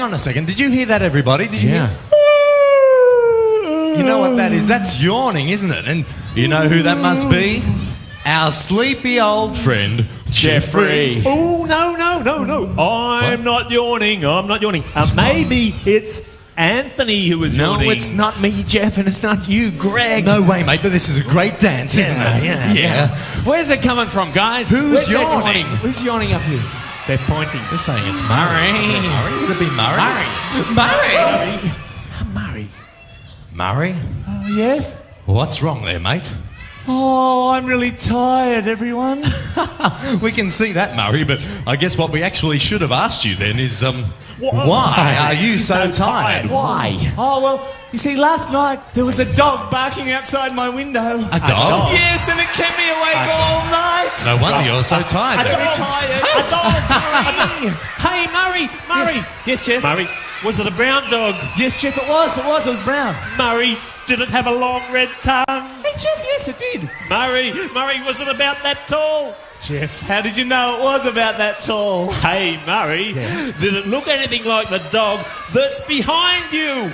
hang on a second. Did you hear that, everybody? Did you Yeah. hear? You know what that is? That's yawning, isn't it? And you know who that must be? Our sleepy old friend, Jeffrey. Oh, no, no, no, no. I'm not yawning. I'm not yawning. Uh, maybe it's Anthony who is No, yawning. No, it's not me, Jeff, and it's not you, Greg. No way, mate, but this is a great dance, isn't it? yeah, yeah. Where's it coming from, guys? Who's Where's that yawning? Who's yawning up here? They're pointing. They're saying it's Murray. Murray. Would it be Murray? Murray. Murray. Murray? Murray? Oh, yes? What's wrong there, mate? Oh, I'm really tired, everyone. We can see that, Murray, but I guess what we actually should have asked you then is, um, Why? why are you so So tired? tired. Why? Oh, well, you see, last night there was a dog barking outside my window. A dog? Yes, and it kept me awake. No wonder you're so tired I'm then. very tired. A dog. Hey, Murray, Murray. Yes, Jeff. Murray, was it a brown dog? Yes, Jeff, it was. It was. It was brown. Murray, did it have a long red tongue? Hey, Jeff, yes, it did. Murray, Murray, was it about that tall? Jeff, how did you know it was about that tall? Hey, Murray, did it look anything like the dog that's behind you?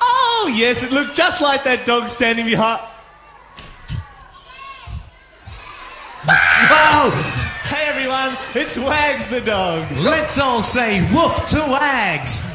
Oh, yes, it looked just like that dog standing behind. Hey, everyone, it's Wags the dog. let's all say woof to Wags.